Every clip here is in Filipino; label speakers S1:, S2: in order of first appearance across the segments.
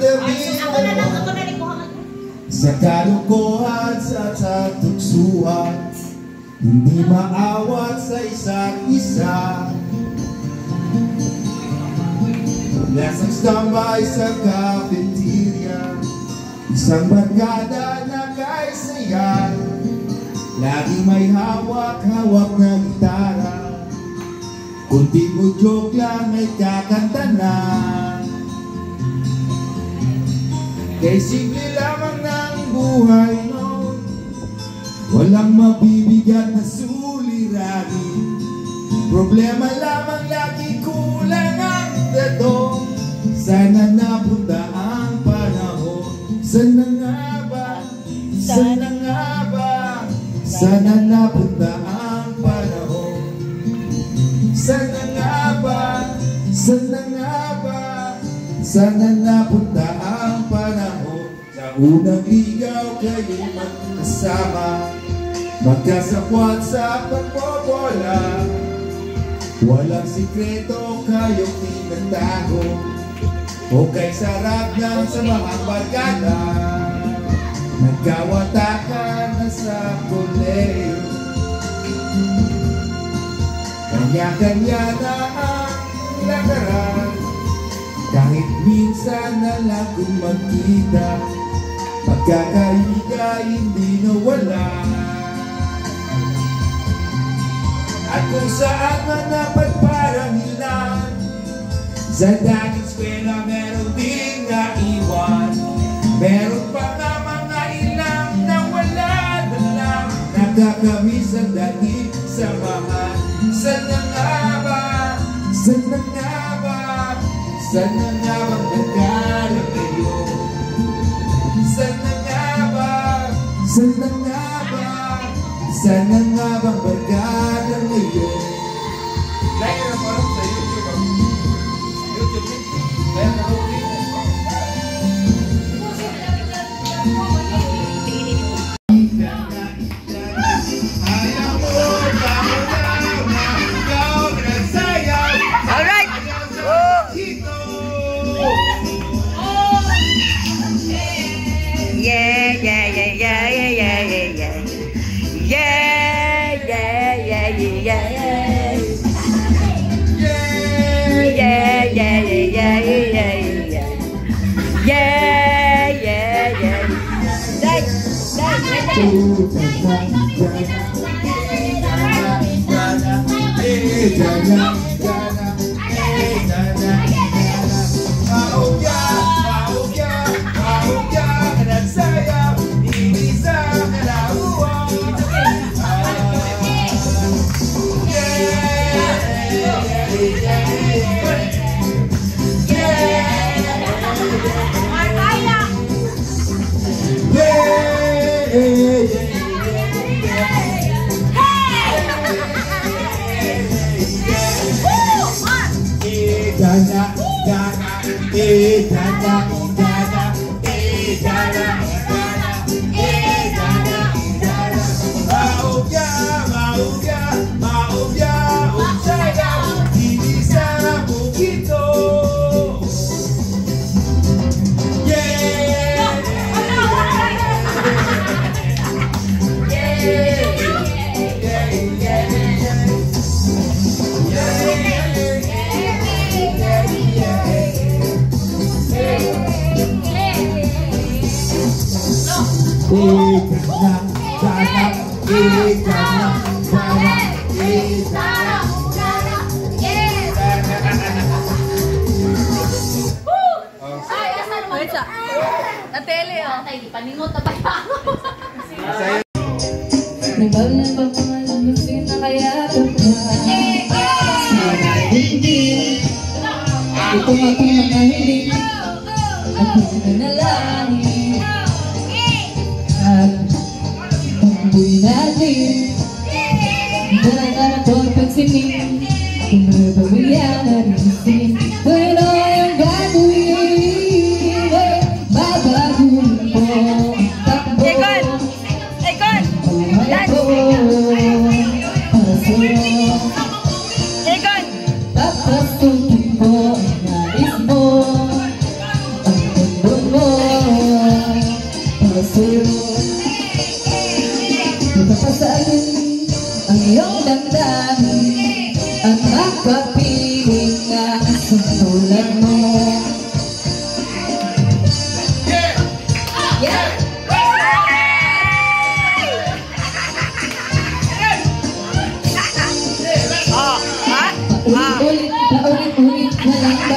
S1: damdamin
S2: Ako na lang, ako na lang kuha ka.
S1: Sa kalukuhan sa tatuksuhan Hindi maawat sa isa't isa. Lasang standby sa cafeteria. Isang barkada na kaisaya Lagi may hawak-hawak na gitara. Kunti mo joke lang ay kakanta na Kay simple lamang ng buhay noon Walang mabibigat na suliranin Problema lamang lagi kulang ang dato Sana napunta ang panahon Sana nga ba? Sana nga ba? Sana napunta ang panahon Sana nga ba? Sana nga ba? Sana napunta ang unang ligaw kayo magkasama Magkasakwat sa pagbobola. Walang sikreto kayong tinatago O kay sarap ng sa mga barkada Nagkawatakan na sa koleyo Kanya-kanya na ang lakaran. Kahit minsan na lang kung magkita Pagkakahiga hindi nawala At kung saan man napagparangilan Sa dating eskwela meron din naiwan Meron pa nga mga ilang nawala na lang Nakakamiss ang dating samahan Sana nga ba? Sana nga ba? Sana nga ba nagkala kayo? Sana nga ba? Sana nga ba barkada ngayon?
S3: Like na po sa YouTube. ah. YouTube link. Kaya
S4: jaya jaya jaya jaya jaya jaya jaya
S2: jaya Hey, Tata. Tele, oh. Ay, di paningot na tayo.
S5: Nagbablog pa pangalan mo sinakayakap ka Hindi Ito ako nakahiling Ako nanalangin At Pagbuhay natin. Buhay na na ito'y pagsinin Kung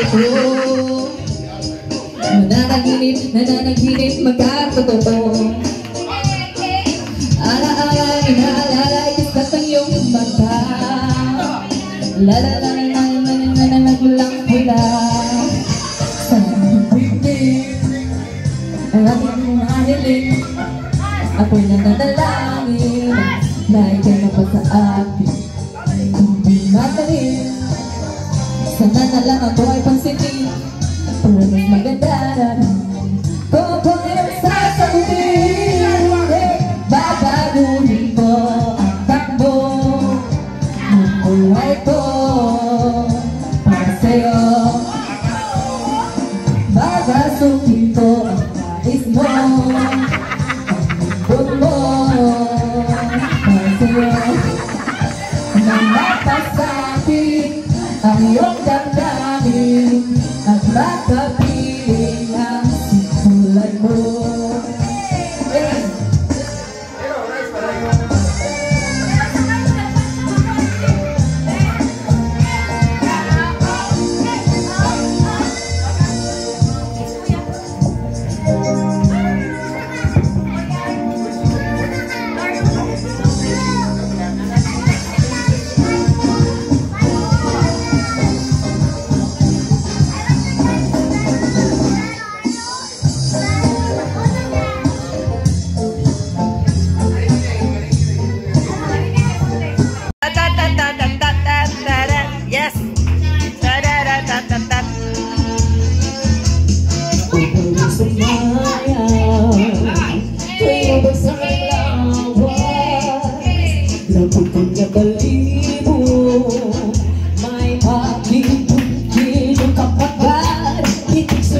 S4: Oh,
S5: nananaginip, nananaginip magkatotoo. Ala-ala, inaalala, itas ang iyong mata. Lalala, nananaginip, nananagulang-hula Sa bibig, ang aking mga hiling Ako'y nananalangin na ikaw na pa sa akin Kung di magaling, sana na lang ako
S6: faço o que.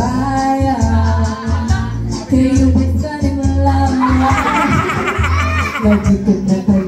S6: bayang kehidupan yang lama Lagi
S5: kata